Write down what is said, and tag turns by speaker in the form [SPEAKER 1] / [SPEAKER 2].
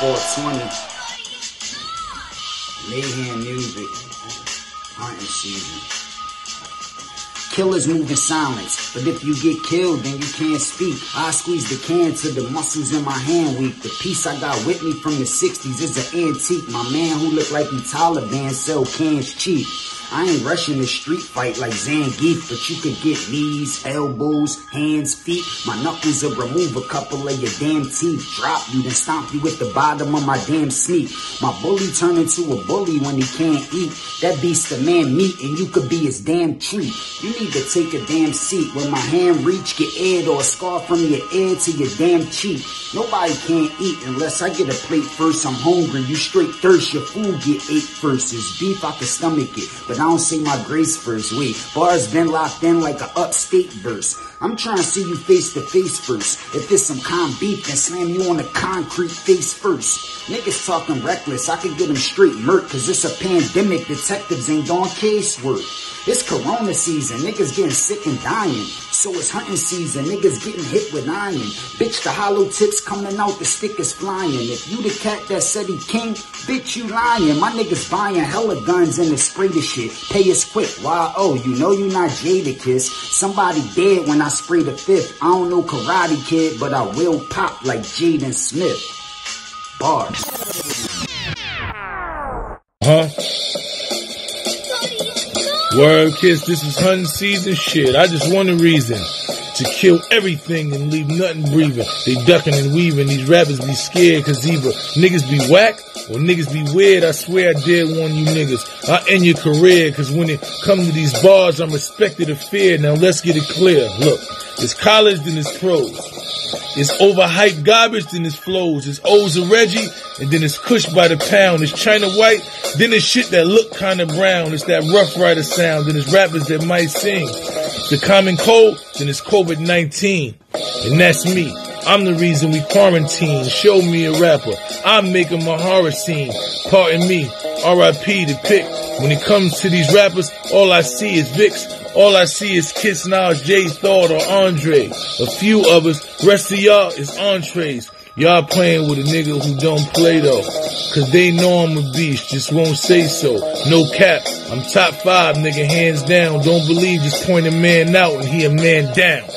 [SPEAKER 1] 420. Mayhem music. Hunting season. Killers move in silence, but if you get killed, then you can't speak. I squeeze the can till the muscles in my hand weak. The piece I got with me from the 60s is an antique. My man who look like he Taliban sell cans cheap. I ain't rushing the street fight like Zangief, but you could get knees, elbows, hands, feet. My knuckles will remove a couple of your damn teeth. Drop you, then stomp you with the bottom of my damn sneak. My bully turn into a bully when he can't eat. That beast a man meat, and you could be his damn treat. You need to take a damn seat. When my hand reach, get aired or a scar from your ear to your damn cheek. Nobody can't eat unless I get a plate first. I'm hungry, you straight thirst. Your food get ate first. It's beef, I can stomach it, but I don't say my grace first. Wait, bars been locked in like a upstate verse. I'm trying to see you face to face first. If it's some con beef, then slam you on the concrete face first. Niggas talking reckless, I could get them straight murk, cause it's a pandemic, detectives ain't doing casework. It's corona season, niggas getting sick and dying. So it's hunting season, niggas getting hit with iron. Bitch, the hollow tips coming out, the stick is flying. If you the cat that said he king, bitch, you lying. My niggas buying hella guns and they spray the shit. Pay us quick, why? Oh, you know you not Jadakiss. Somebody dead when I spray the fifth. I don't know Karate Kid, but I will pop like Jaden Smith. Bars.
[SPEAKER 2] Huh? Word kiss, this is hunting season shit. I just want a reason to kill everything and leave nothing breathing. They ducking and weaving. These rappers be scared cause either niggas be whack or niggas be weird. I swear I dare warn you niggas. I end your career cause when it come to these bars, I'm respected or feared. Now let's get it clear. Look, it's college then it's pros. It's overhyped garbage, then it's flows. It's O's of Reggie, and then it's Kush by the pound. It's China White, then it's shit that look kinda brown. It's that Ruff Ryder sound, then it's rappers that might sing. The common cold, then it's COVID-19. And that's me. I'm the reason we quarantine. Show me a rapper. I'm making my horror scene. Pardon me. R.I.P. to pick. When it comes to these rappers, all I see is Vicks. All I see is Kiss Nas, Jay Thought, or Andre. A few of us, rest of y'all is entrees. Y'all playing with a nigga who don't play though. Cause they know I'm a beast, just won't say so. No cap, I'm top five, nigga, hands down. Don't believe, just point a man out and he a man down.